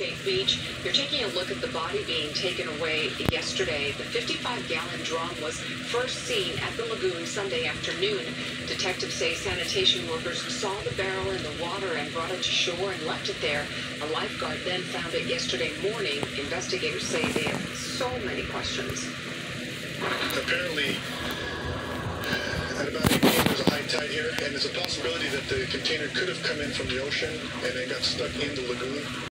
State Beach. You're taking a look at the body being taken away yesterday. The 55-gallon drum was first seen at the lagoon Sunday afternoon. Detectives say sanitation workers saw the barrel in the water and brought it to shore and left it there. A lifeguard then found it yesterday morning. Investigators say they have so many questions. Apparently, at about 8 p.m. there's a high tide here, and there's a possibility that the container could have come in from the ocean and it got stuck in the lagoon.